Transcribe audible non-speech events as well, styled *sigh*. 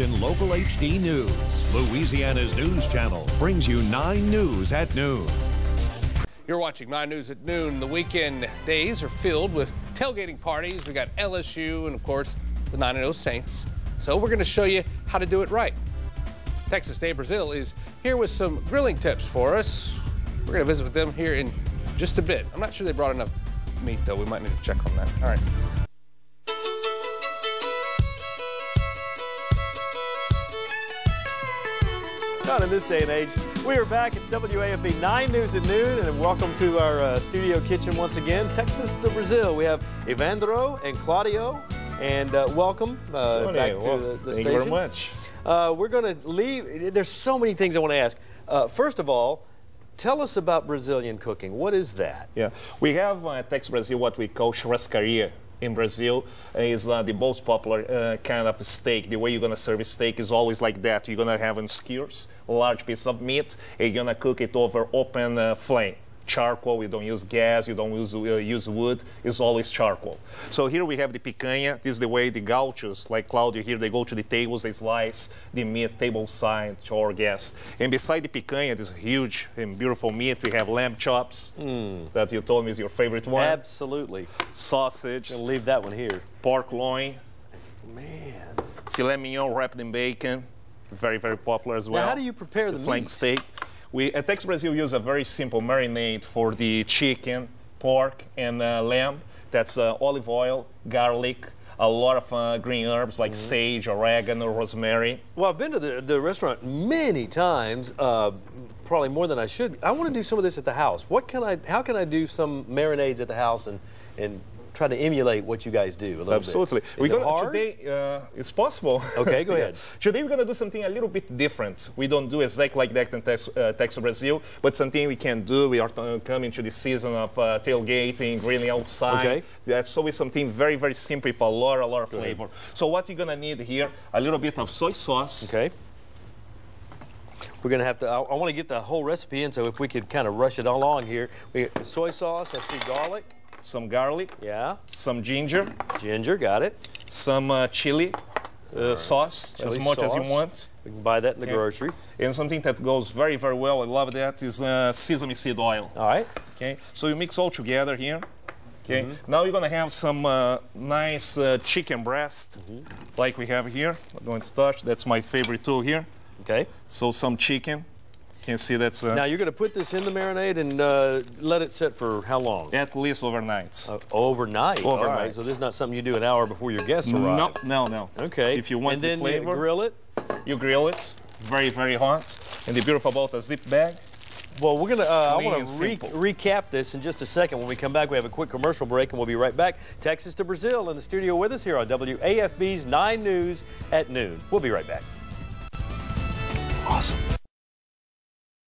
in local HD news. Louisiana's News Channel brings you 9 News at noon. You're watching 9 News at noon. The weekend days are filled with tailgating parties. We got LSU and, of course, the 9 0 Saints. So we're going to show you how to do it right. Texas de Brazil is here with some grilling tips for us. We're going to visit with them here in just a bit. I'm not sure they brought enough meat, though. We might need to check on that. All right. Not in this day and age. We are back. It's WAFB 9 News at noon, and welcome to our uh, studio kitchen once again. Texas de Brazil. We have Evandro and Claudio, and uh, welcome uh, Morning. back to Well, the, the thank station. you very much. Uh, we're going to leave. There's so many things I want to ask. Uh, first of all, tell us about Brazilian cooking. What is that? Yeah, we have uh, at Tex Brazil what we call churrascaria in Brazil. is uh, the most popular uh, kind of steak. The way you're gonna serve a steak is always like that. You're gonna have on skewers, large piece of meat, and you're gonna cook it over open uh, flame. Charcoal, you don't use gas, you don't use, uh, use wood, it's always charcoal. So here we have the picanha. This is the way the gauchos, like Claudio here, they go to the tables, they slice the meat table side to our guests. And beside the picanha, this huge and beautiful meat, we have lamb chops that you told me is your favorite one. Absolutely. Sausage, I'll leave that one here. pork loin, Man. filet mignon wrapped in bacon, very, very popular as well. Now, how do you prepare the, flank meat? steak. We at Tex Brazil use a very simple marinade for the chicken, pork, and uh, lamb. That's uh, olive oil, garlic, a lot of uh, green herbs like Mm-hmm. sage, oregano, rosemary. Well, I've been to the, the restaurant many times, uh, probably more than I should. I want to do some of this at the house. What can I? How can I do some marinades at the house and and try to emulate what you guys do a little Absolutely. bit? Is We're gonna, hard? Today, uh, it's possible. Okay, go *laughs* ahead. Today we're going to do something a little bit different. We don't do exactly like that in Tex, uh, Tex Brazil, but something we can do. We are uh, coming to the season of uh, tailgating, grilling outside. Okay. That's always something very, very simple with a lot, a lot of flavor. So what you're going to need here, a little bit of soy sauce. Okay. We're gonna have to. I, I want to get the whole recipe in, so if we could kind of rush it along here. We got soy sauce. I see garlic. Some garlic, Yeah. some ginger, Ginger. Got it. some uh, chili uh, sauce, Chili as much as you want. You can buy that in the Okay. grocery. And something that goes very, very well, I love that, is uh, sesame seed oil. All right. Okay, so you mix all together here. Okay, now you're gonna have some uh, nice uh, chicken breast, like we have here. I'm going to touch. That's my favorite tool here. Okay. So some chicken. You can see that's uh, Now you're gonna put this in the marinade and uh, let it sit for how long? at least overnight. Uh, overnight. Right. Overnight. So this is not something you do an hour before your guests arrive. no, no, no. Okay. If you want and the then you flavor, grill it. you grill it. Very, very hot. And the beautiful about a zip bag. Well, we're gonna. Uh, I want to re- recap this in just a second. When we come back, we have a quick commercial break, and we'll be right back. Texas de Brazil in the studio with us here on WAFB's 9 News at noon. We'll be right back. Awesome.